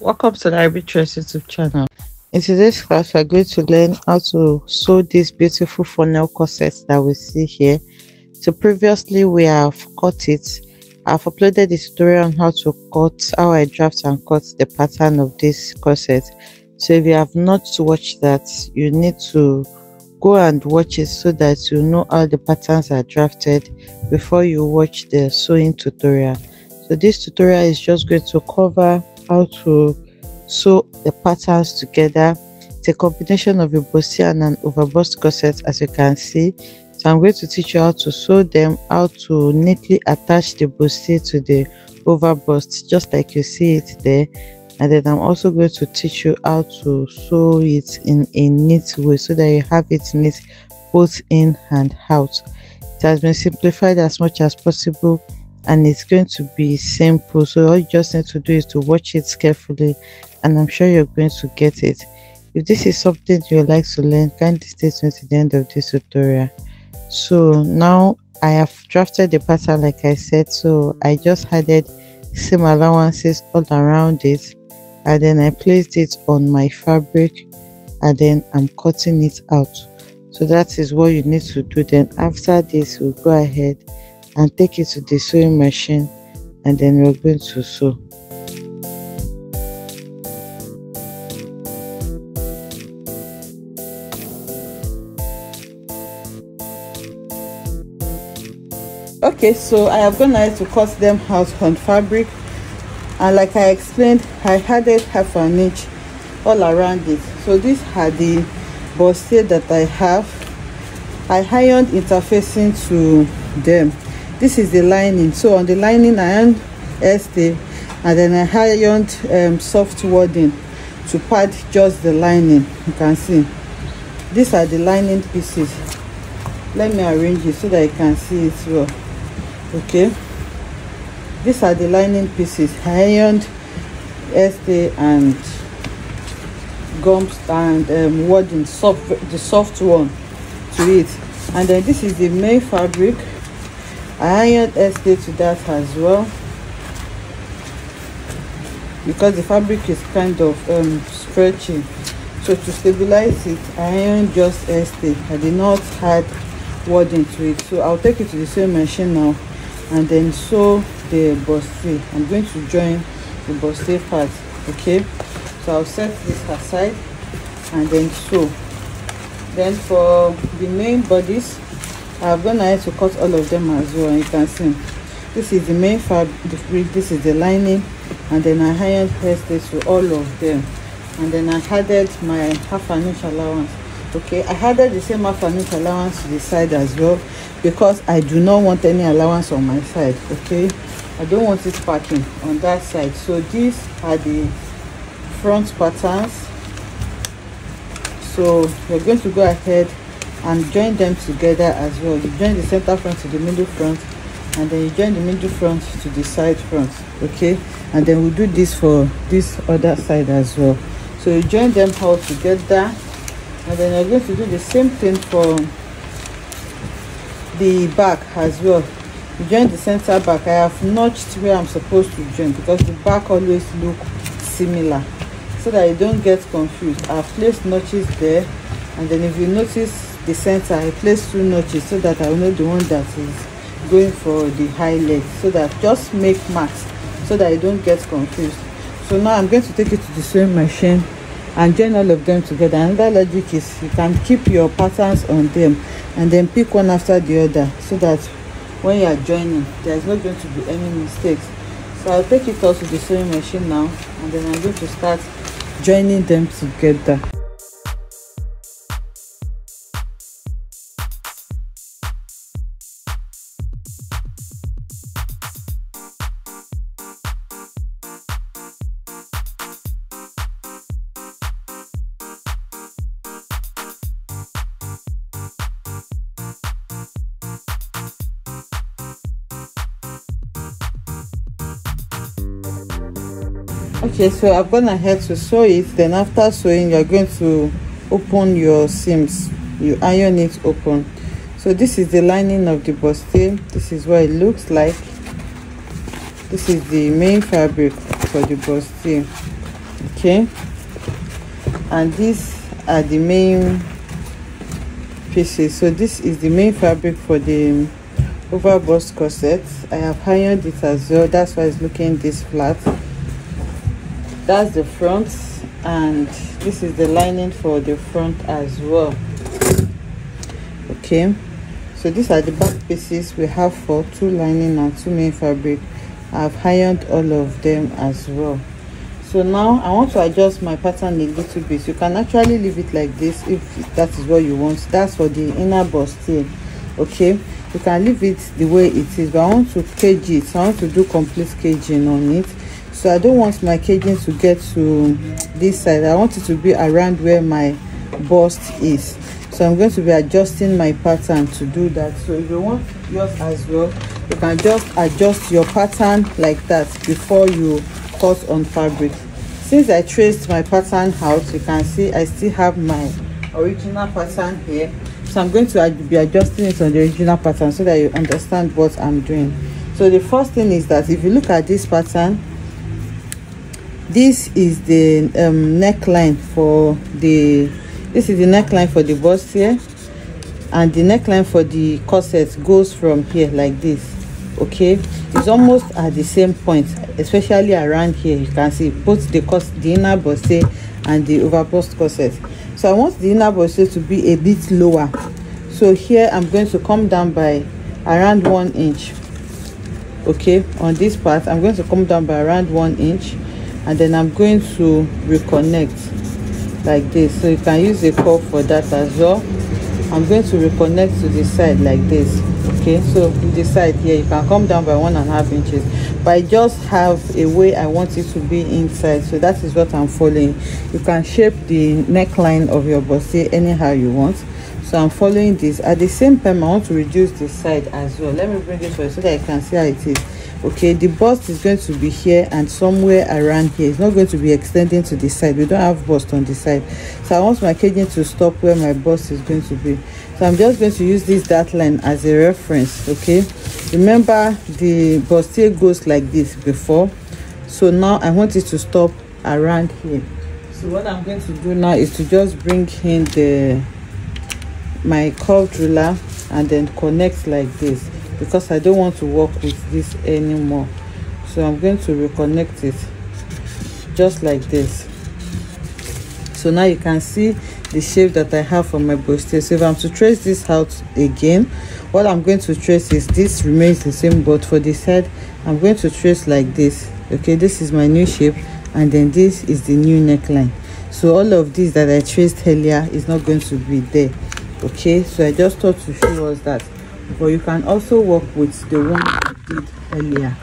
Welcome to the LarryB Threads YouTube channel. In today's class, we are going to learn how to sew this beautiful funnel corset that we see here. So previously we have cut it. I've uploaded the tutorial on how to cut, how I draft and cut the pattern of this corset. So if you have not watched that, you need to go and watch it so that you know how the patterns are drafted before you watch the sewing tutorial. So this tutorial is just going to cover how to sew the patterns together. It's a combination of a bustier and an overbust corset as you can see. So I'm going to teach you how to sew them, how to neatly attach the bustier to the overbust just like you see it there. And then I'm also going to teach you how to sew it in a neat way so that you have it neat both in and out. It has been simplified as much as possible and it's going to be simple. So all you just need to do is to watch it carefully and i'm sure you're going to get it. If this is something you like to learn kindly stay tuned to the end of this tutorial. So now i have drafted the pattern like i said so i just added seam allowances all around it and then i placed it on my fabric and then i'm cutting it out. So that is what you need to do. Then after this we'll go ahead and take it to the sewing machine and then we're going to sew. Okay so i have gone ahead to cut them out on fabric and like i explained i added half an inch all around it. So these are the bustier that i have. I ironed interfacing to them this is the lining. So on the lining i ironed stay and then i ironed um, soft wadding to pad just the lining. You can see. These are the lining pieces. Let me arrange it so that you can see it well. Okay? These are the lining pieces. Ironed stay and gums and um, wadding soft the soft one to it. And then this is the main fabric I ironed stay to that as well. Because the fabric is kind of um, stretchy so to stabilize it I ironed just stay I did not add wadding to it. So I'll take it to the sewing machine now and then sew the bustier I'm going to join the bustier part okay? So I'll set this aside and then sew. Then for the main bodies I've gone ahead to cut all of them as well you can see. This is the main fabric this is the lining and then I ironed hairstay to all of them. And then I added my half an inch allowance. Okay I added the same half an inch allowance to the side as well because I do not want any allowance on my side okay? I don't want it packing on that side. So these are the front patterns. So we're going to go ahead and join them together as well. You join the center front to the middle front and then you join the middle front to the side front okay? And then we'll do this for this other side as well. So you join them all together and then you're going to do the same thing for the back as well. You join the center back. I have notched where i'm supposed to join because the back always look similar so that you don't get confused. I've placed notches there and then if you notice the center i place two notches so that i will know the one that is going for the high leg so that just make marks so that you don't get confused. So now i'm going to take it to the sewing machine and join all of them together. Another logic is you can keep your patterns on them and then pick one after the other so that when you are joining there is not going to be any mistakes. So i'll take it also to the sewing machine now and then i'm going to start joining them together okay so i've gone ahead to sew it. Then after sewing you're going to open your seams. You iron it open. So this is the lining of the bustier this is what it looks like. This is the main fabric for the bustier okay? And these are the main pieces. So this is the main fabric for the over bust corset. I have ironed it as well. That's why it's looking this flat that's the front and this is the lining for the front as well. Okay so these are the back pieces we have for two lining and two main fabric. I've ironed all of them as well. So now i want to adjust my pattern a little bit. You can actually leave it like this if that is what you want. That's for the inner bustier okay you can leave it the way it is but i want to cage it. I want to do complete caging on it so i don't want my caging to get to this side. I want it to be around where my bust is. So i'm going to be adjusting my pattern to do that. So if you want yours as well you can just adjust your pattern like that before you cut on fabric. Since i traced my pattern out you can see i still have my original pattern here. So i'm going to be adjusting it on the original pattern so that you understand what i'm doing. So the first thing is that if you look at this pattern this is the um, neckline for the this is the neckline for the bust here. And the neckline for the corset goes from here like this okay? It's almost at the same point especially around here. You can see both the cost the inner bustier and the over bust corset. So i want the inner bustier to be a bit lower. So here i'm going to come down by around one inch okay? On this part i'm going to come down by around one inch and then i'm going to reconnect like this. So you can use a curve for that as well. I'm going to reconnect to the side like this okay? So the side here you can come down by one and a half inches. But i just have a way i want it to be inside. So that is what i'm following. You can shape the neckline of your bustier anyhow you want. So i'm following this. At the same time i want to reduce the side as well. Let me bring it for you so that you can see how it is okay the bust is going to be here and somewhere around here. It's not going to be extending to the side. We don't have bust on the side. So i want my caging to stop where my bust is going to be. So i'm just going to use this dart line as a reference okay? Remember the bustier goes like this before. So now i want it to stop around here. So what i'm going to do now is to just bring in the my curved ruler and then connect like this because I don't want to work with this anymore. So I'm going to reconnect it just like this. So now you can see the shape that I have for my bustier so if I'm to trace this out again what I'm going to trace is this remains the same but for this side I'm going to trace like this. Okay this is my new shape and then this is the new neckline. So all of this that I traced earlier is not going to be there. Okay so I just thought to show us that but you can also work with the one I did earlier.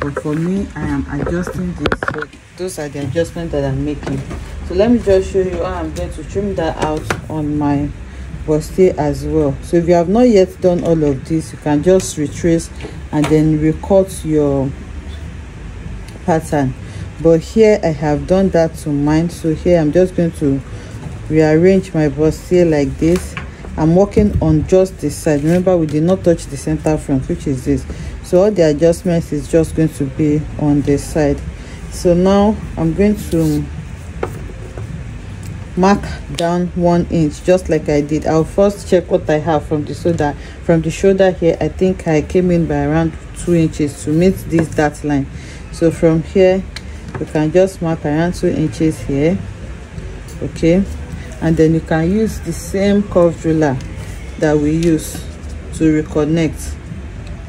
But for me I am adjusting this. So those are the adjustments that I'm making. So let me just show you how I'm going to trim that out on my bustier as well. So if you have not yet done all of this you can just retrace and then recut your pattern. But here I have done that to mine. So here I'm just going to rearrange my bustier like this i'm working on just this side. Remember we did not touch the center front which is this. So all the adjustments is just going to be on this side. So now i'm going to mark down one inch just like i did. I'll first check what i have from the shoulder. From the shoulder here i think i came in by around two inches to meet this dart line. So from here you can just mark around two inches here. Okay and then you can use the same curved ruler that we use to reconnect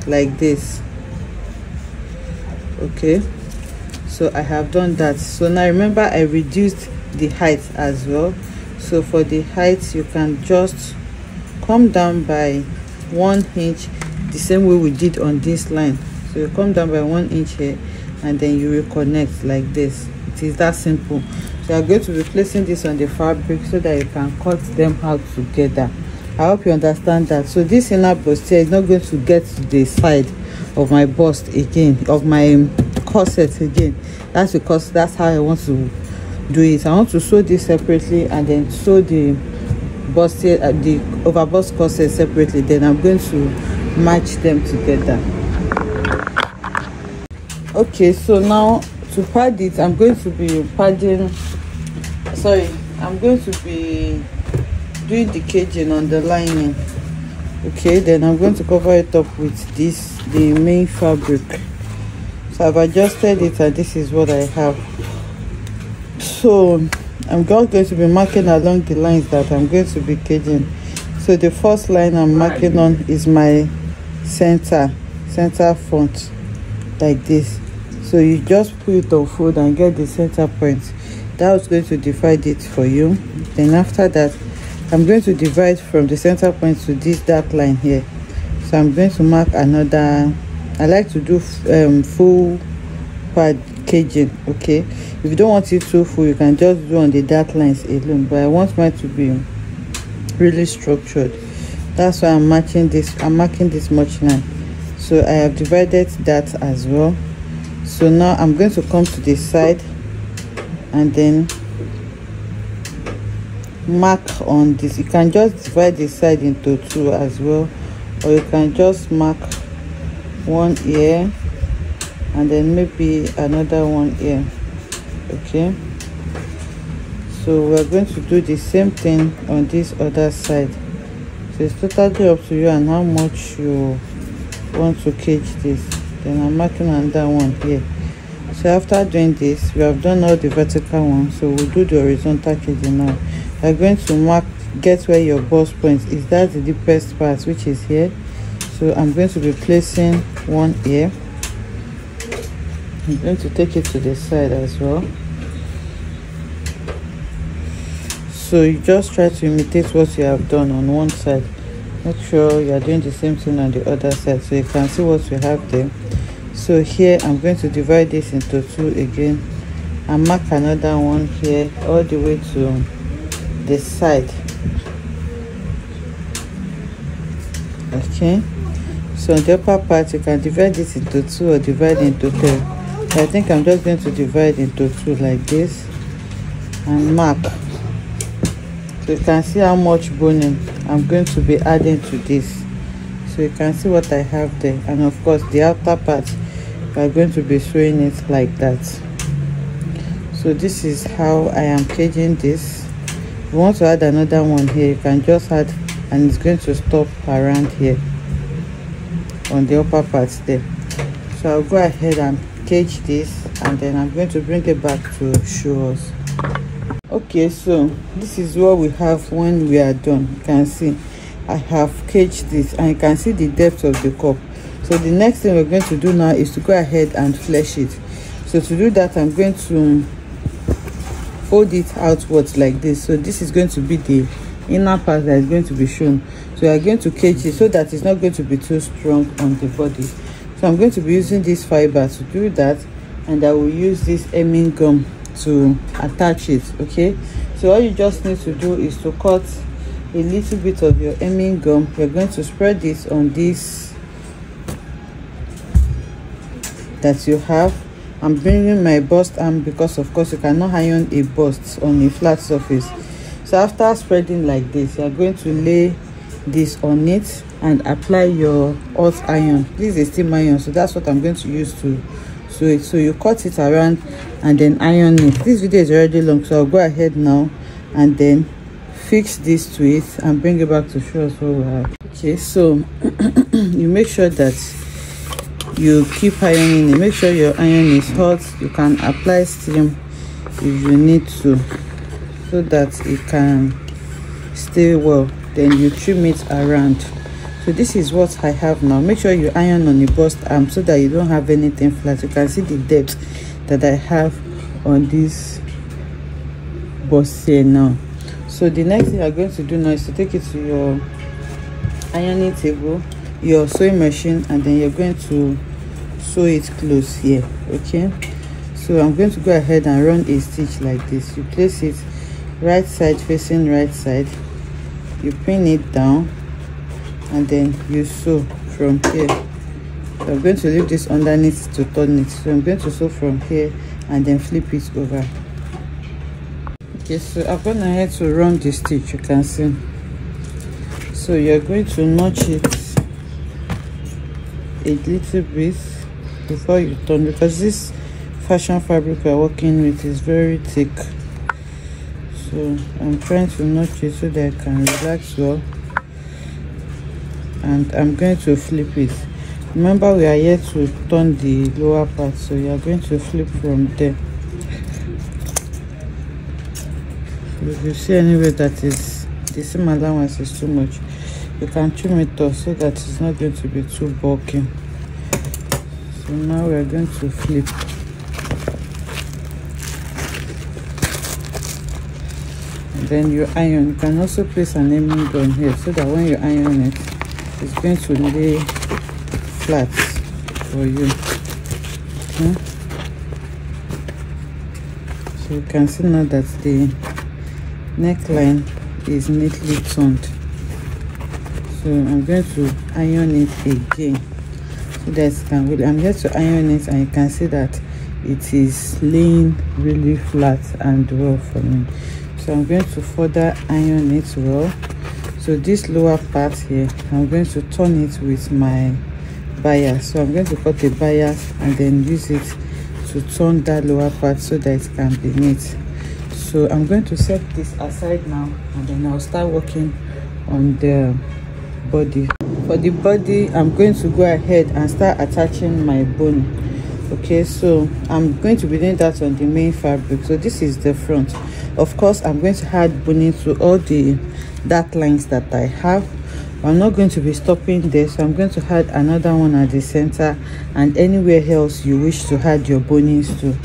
like this. Okay. So i have done that. So now remember i reduced the height as well. So for the height you can just come down by one inch the same way we did on this line. So you come down by one inch here and then you reconnect like this. It is that simple so i'm going to be placing this on the fabric so that you can cut them out together. I hope you understand that. So this inner bustier is not going to get to the side of my bust again of my corset again. That's because that's how i want to do it. I want to sew this separately and then sew the bustier uh, the over bust corset separately. Then i'm going to match them together. Okay so now to pad it i'm going to be padding sorry i'm going to be doing the caging on the lining. Okay then i'm going to cover it up with this the main fabric. So i've adjusted it and this is what i have. So i'm just going to be marking along the lines that i'm going to be caging. So the first line i'm marking on is my center center front like this. So you just put it on fold and get the center point that was going to divide it for you. Then after that i'm going to divide from the center point to this dart line here. So i'm going to mark another i like to do um, full pad caging okay? If you don't want it too full you can just do on the dart lines alone but i want mine to be really structured. That's why i'm matching this i'm marking this much line. So i have divided that as well. So now i'm going to come to this side and then mark on this. You can just divide the side into two as well. Or you can just mark one here and then maybe another one here. Okay? So we're going to do the same thing on this other side. So it's totally up to you and how much you want to cage this. Then i'm marking that one here so after doing this we have done all the vertical ones so we'll do the horizontal caging now. You're going to mark get where your bust point is. That the deepest part which is here. So i'm going to be placing one here. I'm going to take it to the side as well. So you just try to imitate what you have done on one side. Make sure you are doing the same thing on the other side so you can see what we have there so here i'm going to divide this into two again. And mark another one here all the way to the side. Okay. So on the upper part you can divide this into two or divide into three. I think i'm just going to divide into two like this and mark so you can see how much boning i'm going to be adding to this. So you can see what i have there. And of course the outer part we are going to be sewing it like that. So this is how i am caging this. If you want to add another one here. You can just add and it's going to stop around here on the upper part there. So i'll go ahead and cage this and then i'm going to bring it back to show us. Okay so this is what we have when we are done. You can see i have caged this and you can see the depth of the cup so the next thing we're going to do now is to go ahead and flesh it. So to do that i'm going to fold it outwards like this. So this is going to be the inner part that is going to be shown. So we going to cage it so that it's not going to be too strong on the body. So i'm going to be using this fiber to do that and i will use this hemming gum to attach it okay? So all you just need to do is to cut a little bit of your hemming gum. You're going to spread this on this that you have. I'm bringing my bust arm because of course you cannot iron a bust on a flat surface. So after spreading like this you are going to lay this on it and apply your hot iron. This is steam iron. So that's what i'm going to use to sew it so you cut it around and then iron it. This video is already long so i'll go ahead now and then fix this to it and bring it back to show us what we have. Okay so you make sure that you keep ironing it. Make sure your iron is hot. You can apply steam if you need to so that it can stay well. Then you trim it around. So this is what i have now. Make sure you iron on the bust arm so that you don't have anything flat. You can see the depth that i have on this bust here now. So the next thing you're going to do now is to take it to your ironing table your sewing machine and then you're going to sew it close here okay? So i'm going to go ahead and run a stitch like this. You place it right side facing right side. You pin it down and then you sew from here. So i'm going to leave this underneath to turn it. So i'm going to sew from here and then flip it over. Okay so i've gone ahead to run the stitch you can see. So you're going to notch it a little bit before you turn because this fashion fabric we're working with is very thick. So i'm trying to notch it so that i can relax well. And i'm going to flip it. Remember we are here to turn the lower part so you are going to flip from there. If you see anywhere that is the seam allowance is too much you can trim it off so that it's not going to be too bulky. So now we are going to flip. And then you iron. You can also place an hemming gum here so that when you iron it it's going to lay flat for you. Okay. so you can see now that the neckline is neatly turned so i'm going to iron it again. So that can really i'm here to iron it and you can see that it is laying really flat and well for me. So i'm going to further iron it well. So this lower part here i'm going to turn it with my bias. So i'm going to cut the bias and then use it to turn that lower part so that it can be neat. So i'm going to set this aside now and then i'll start working on the body. For the body i'm going to go ahead and start attaching my bone. Okay so i'm going to be doing that on the main fabric. So this is the front. Of course i'm going to add boning to all the dart lines that i have. I'm not going to be stopping there so i'm going to add another one at the center and anywhere else you wish to add your bonings to.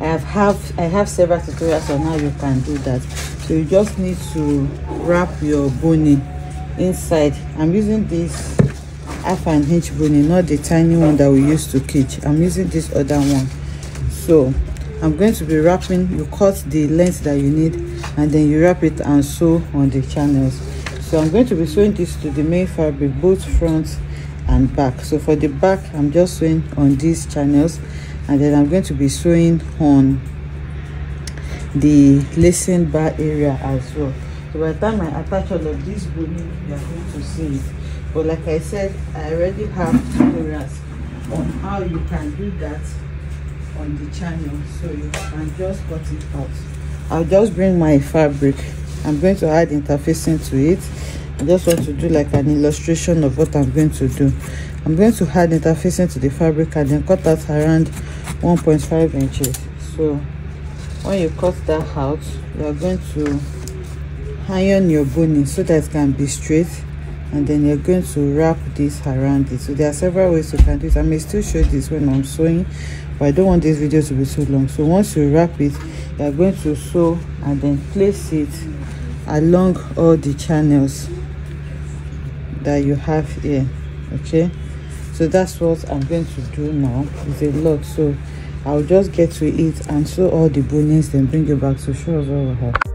I have have i have several tutorials on how you can do that. So you just need to wrap your boning inside. I'm using this half an inch boning not the tiny one that we used to cage. I'm using this other one. So i'm going to be wrapping. You cut the length that you need and then you wrap it and sew on the channels. So i'm going to be sewing this to the main fabric both front and back. So for the back i'm just sewing on these channels and then i'm going to be sewing on the lacing bar area as well so by the time i attach all of this boning you are going to see it. But like i said i already have tutorials on how you can do that on the channel. So you can just cut it out. I'll just bring my fabric. I'm going to add interfacing to it. I just want to do like an illustration of what i'm going to do. I'm going to add interfacing to the fabric and then cut out around 1.5 inches. So when you cut that out you are going to iron your boning so that it can be straight and then you're going to wrap this around it. So there are several ways you can do it. I may still show this when i'm sewing but i don't want this video to be too long. So once you wrap it you're going to sew and then place it along all the channels that you have here okay? So that's what i'm going to do now. It's a lot. So i'll just get to it and sew all the bonings then bring it back to show us what we have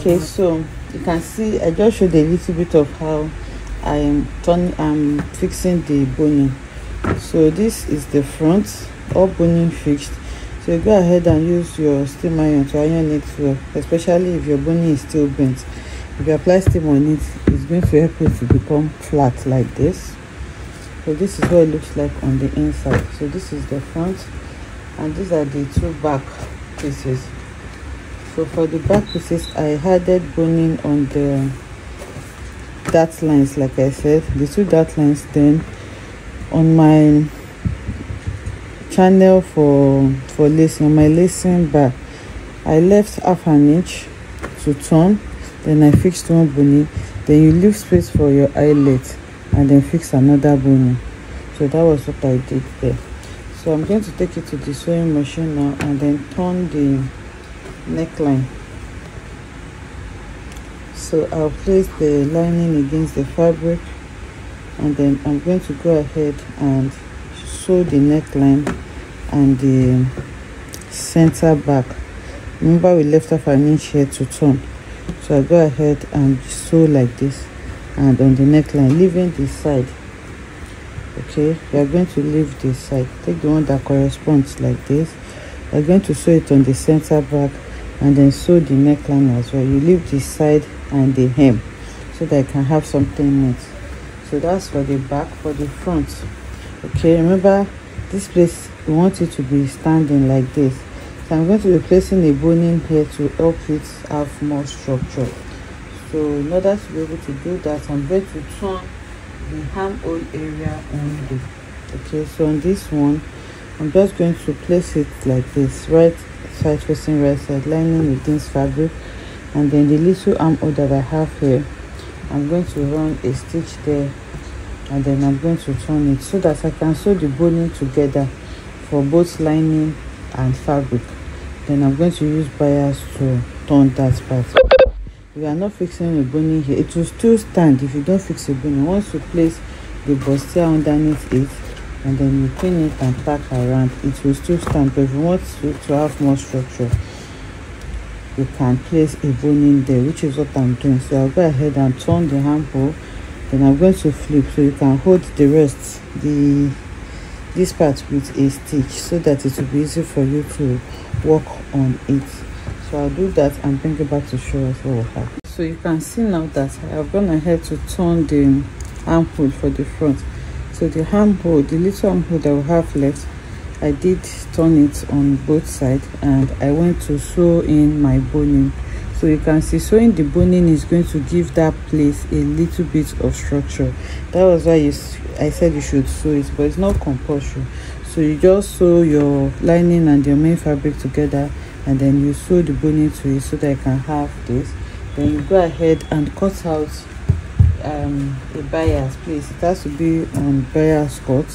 okay so you can see i just showed a little bit of how i am turning i'm fixing the boning. So this is the front all boning fixed. So go ahead and use your steam iron to iron it well especially if your boning is still bent. If you apply steam on it it's going to help it to become flat like this. So this is what it looks like on the inside. So this is the front and these are the two back pieces so for the back pieces i added boning on the dart lines like i said. The two dart lines then on my channel for for lacing on my lacing bar. I left half an inch to turn then i fixed one boning then you leave space for your eyelet and then fix another boning so that was what i did there. So i'm going to take it to the sewing machine now and then turn the neckline. So i'll place the lining against the fabric and then i'm going to go ahead and sew the neckline and the center back. Remember we left off an inch here to turn. So i go ahead and sew like this and on the neckline leaving this side. Okay we are going to leave this side. Take the one that corresponds like this. We're going to sew it on the center back and then sew the neckline as well. You leave this side and the hem so that I can have something neat. So that's for the back for the front. Okay remember this place we want it to be standing like this. So i'm going to be placing a boning here to help it have more structure. So in order to be able to do that i'm going to turn the armhole area only okay so on this one i'm just going to place it like this right side facing right side lining with this fabric and then the little armhole that i have here i'm going to run a stitch there and then i'm going to turn it so that i can sew the boning together for both lining and fabric. Then i'm going to use bias to turn that part. We are not fixing a boning here. It will still stand if you don't fix a boning. Once you place the bustier underneath it and then you pin it and tack around. It will still stand but if you want to, to have more structure you can place a bone in there which is what i'm doing. So i'll go ahead and turn the handle then i'm going to flip. So you can hold the rest the this part with a stitch so that it will be easy for you to work on it. So i'll do that and bring it back to show us what we have so you can see now that i have gone ahead to turn the armhole for the front so the armhole the little armhole that we have left i did turn it on both sides and i went to sew in my boning. So you can see sewing the boning is going to give that place a little bit of structure. That was why you i said you should sew it but it's not compulsory. So you just sew your lining and your main fabric together and then you sew the boning to it so that you can have this. Then you go ahead and cut out um, a bias please. It has to be on bias cut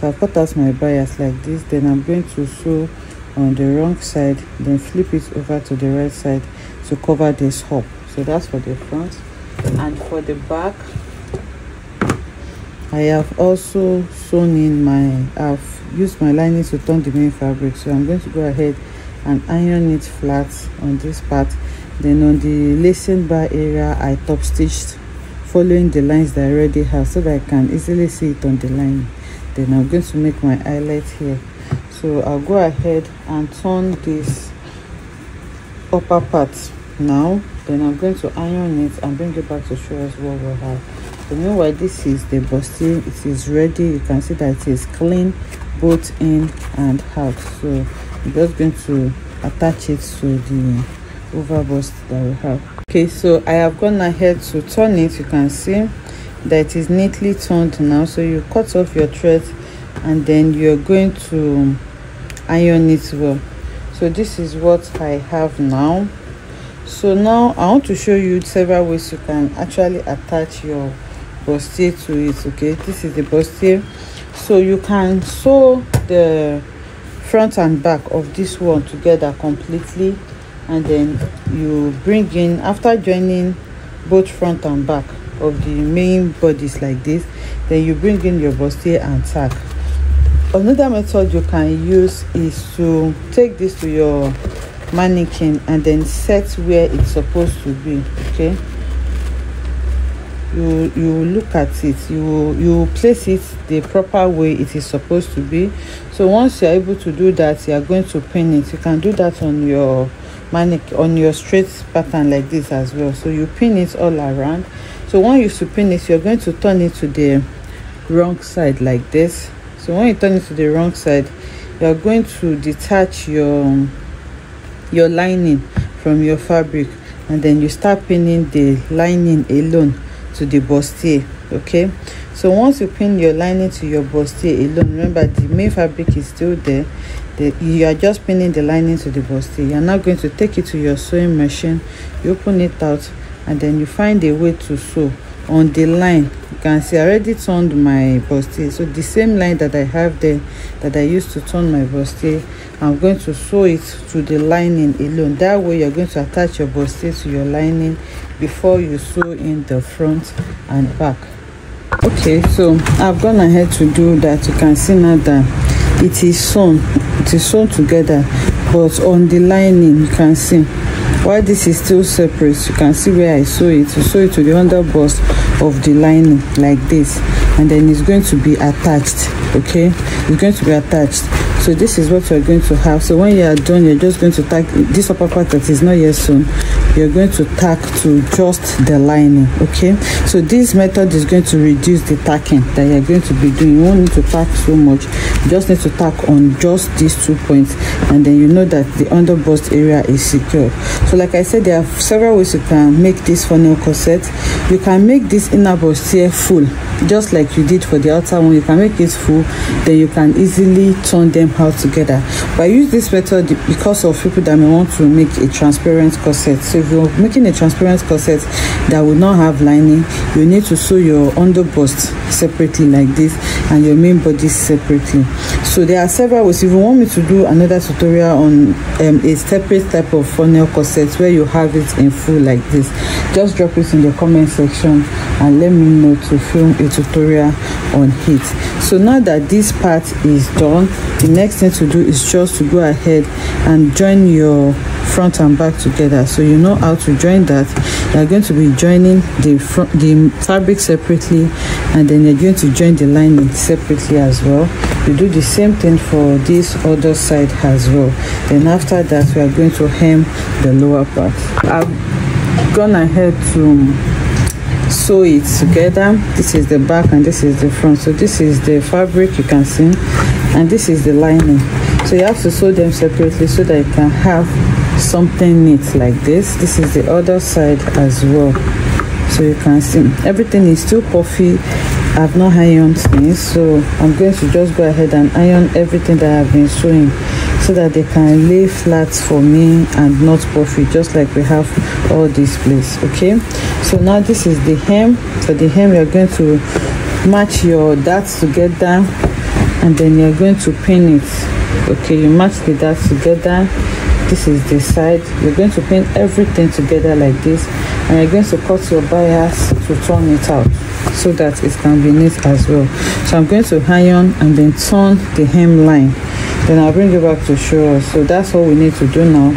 so i cut out my bias like this then i'm going to sew on the wrong side then flip it over to the right side to cover this hop so that's for the front. And for the back i have also sewn in my i've used my lining to turn the main fabric. So i'm going to go ahead and iron it flat on this part. Then on the lacing bar area i top stitched following the lines that I already have so that I can easily see it on the line. Then I'm going to make my eyelet here. So I'll go ahead and turn this upper part now. Then I'm going to iron it and bring it back to show us what we have. So meanwhile this is the bustier it is ready. You can see that it is clean both in and out. So I'm just going to attach it to the over bust that we have okay so i have gone ahead to turn it. You can see that it is neatly turned now. So you cut off your thread and then you're going to iron it well. So this is what i have now. So now i want to show you several ways you can actually attach your bustier to it okay? This is the bustier. So you can sew the front and back of this one together completely and then you bring in after joining both front and back of the main bodies like this then you bring in your bustier and tack. Another method you can use is to take this to your mannequin and then set where it's supposed to be okay? You you look at it. You you place it the proper way it is supposed to be. So once you're able to do that you are going to pin it. You can do that on your mannequin on your straight pattern like this as well. So you pin it all around. So when you pin it you're going to turn it to the wrong side like this. So when you turn it to the wrong side you're going to detach your your lining from your fabric and then you start pinning the lining alone to the bustier okay so once you pin your lining to your bustier alone remember the main fabric is still there. The, you are just pinning the lining to the bustier you're now going to take it to your sewing machine. You open it out and then you find a way to sew on the line. You can see i already turned my bustier so the same line that i have there that i used to turn my bustier i'm going to sew it to the lining alone. That way you're going to attach your bustier to your lining before you sew in the front and back okay so i've gone ahead to do that. You can see now that it is sewn. It is sewn together but on the lining you can see. While this is still separate you can see where i sew it. To sew it to the under of the lining like this and then it's going to be attached okay? It's going to be attached. So this is what you're going to have. So when you are done you're just going to tack this upper part that is not yet sewn you're going to tack to just the lining okay? So this method is going to reduce the tacking that you're going to be doing. You won't need to tack so much. You just need to tack on just these two points and then you know that the under bust area is secure. So like i said there are several ways you can make this funnel corset. You can make this inner bustier full just like you did for the outer one. You can make it full then you can easily turn them out together. But I use this method because of people that may want to make a transparent corset. So if you're making a transparent corset that will not have lining you need to sew your under bust separately like this and your main body separately. So there are several ways. If you want me to do another tutorial on um, a separate type of funnel corset where you have it in full like this just drop it in the comment section and let me know to film a tutorial on it. So now that this part is done the next thing to do is just to go ahead and join your front and back together. So you know how to join that. You're going to be joining the front the fabric separately and then you're going to join the lining separately as well. You do the same thing for this other side as well. Then after that we are going to hem the lower part. I've gone ahead to sew it together. This is the back and this is the front. So this is the fabric you can see and this is the lining. So you have to sew them separately so that you can have something neat like this. This is the other side as well. So you can see everything is still puffy. I've not ironed things so i'm going to just go ahead and iron everything that i've been sewing so that they can lay flat for me and not puffy just like we have all this place okay? So now this is the hem. For the hem you're going to match your darts together and then you're going to pin it okay? You match the darts together this is the side. You're going to pin everything together like this and you're going to cut your bias to turn it out so that it can be neat as well. So i'm going to iron and then turn the hem line. Then i'll bring you back to show us. So that's all we need to do now.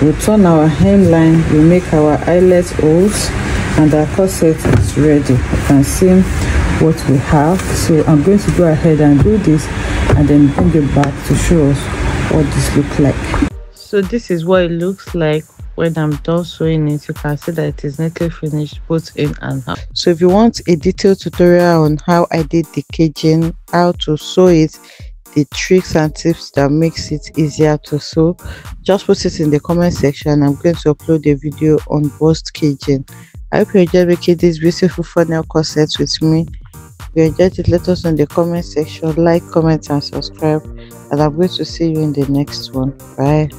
We'll turn our hemline we make our eyelet holes and our corset is ready. You can see what we have. So i'm going to go ahead and do this and then bring it back to show us what this looks like so this is what it looks like when i'm done sewing it. You can see that it is neatly finished both in and out. So if you want a detailed tutorial on how i did the caging how to sew it the tricks and tips that makes it easier to sew just put it in the comment section. I'm going to upload a video on bust caging. I hope you enjoyed making this beautiful funnel corset with me. If you enjoyed it let us know in the comment section. Like comment and subscribe. And i'm going to see you in the next one. Bye